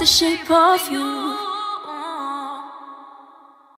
the shape of you.